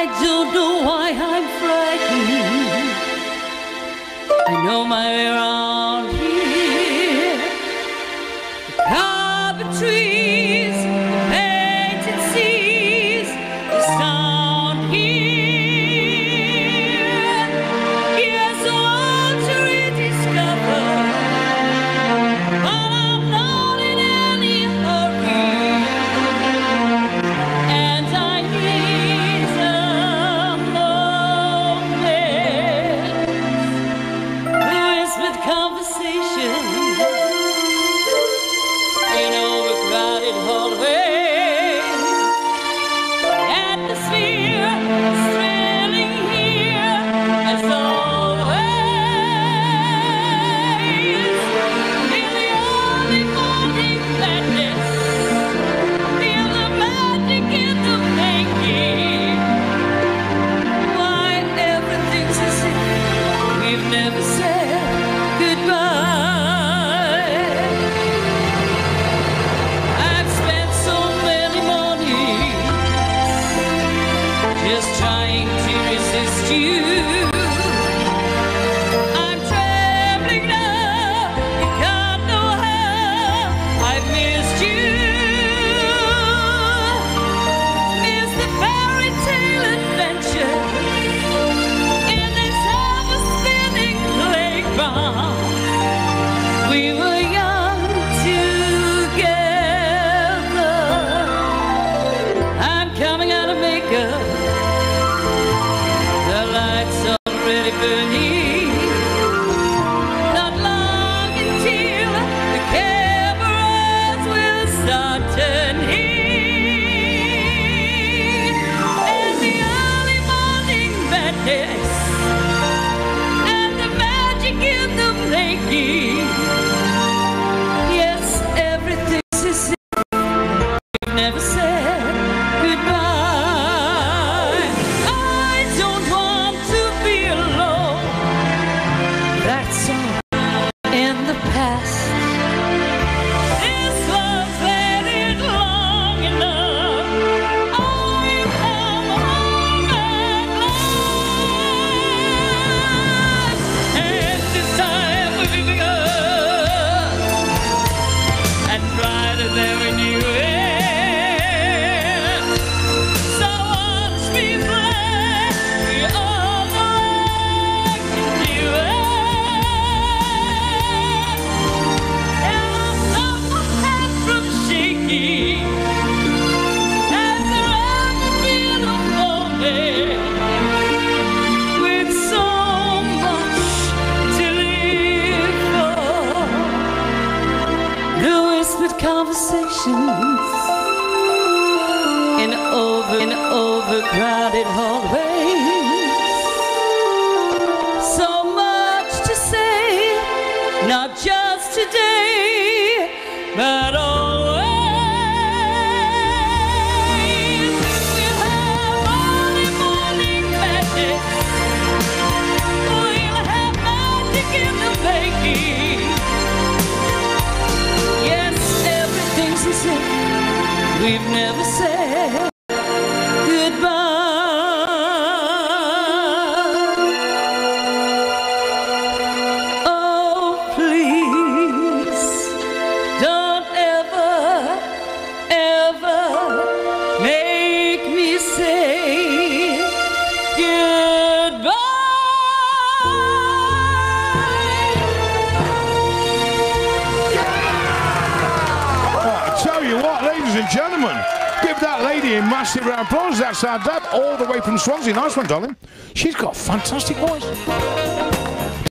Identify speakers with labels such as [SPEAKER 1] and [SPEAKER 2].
[SPEAKER 1] I don't know why I'm frightened. I know my way around here. The car between. yes. And the magic in the making. patience in over crowded overcrowded hallways. we've never said goodbye. Oh, please don't ever, ever make me say goodbye.
[SPEAKER 2] tell you what, ladies and gentlemen, give that lady a massive round of applause. That's our Deb all the way from Swansea. Nice one, darling. She's got a fantastic voice.